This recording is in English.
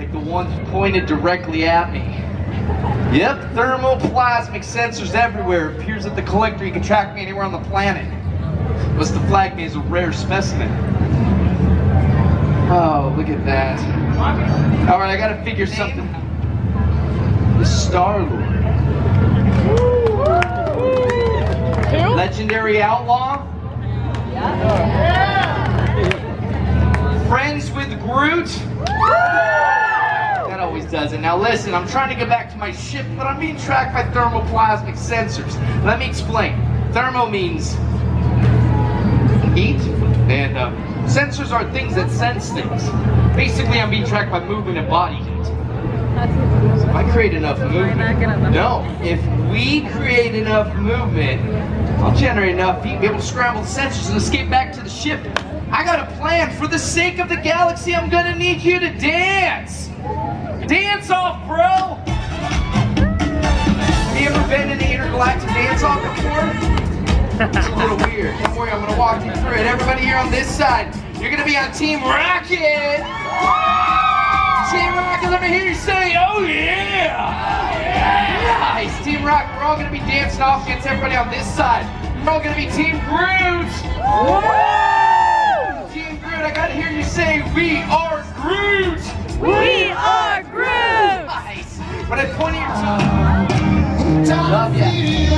like the ones pointed directly at me. Yep, thermoplasmic sensors everywhere. It appears that the collector you can track me anywhere on the planet. Must have flagged me as a rare specimen. Oh, look at that. Alright, I gotta figure something. The Star Lord. Legendary outlaw? Yeah. Friends with Groot? Does it. Now listen, I'm trying to get back to my ship, but I'm being tracked by thermoplasmic sensors. Let me explain. Thermo means heat, and uh, sensors are things that sense things. Basically, I'm being tracked by movement and body heat. If I create enough movement, no, if we create enough movement, I'll generate enough heat, be able to scramble the sensors and escape back to the ship. I got a plan. For the sake of the galaxy, I'm gonna need you to dance. Dance off, bro! Have you ever been in the intergalactic dance off before? It's a little weird. Don't worry, I'm gonna walk you through it. Everybody here on this side, you're gonna be on Team Rocket! Team Rocket, let me hear you say, oh yeah! Nice, Team Rocket, we're all gonna be dancing off against everybody on this side. We're all gonna be Team Groot! Team Groot, I gotta hear you say, we are Groot! We are Groot! Nice! When I point at your tongue, love ya. Nice.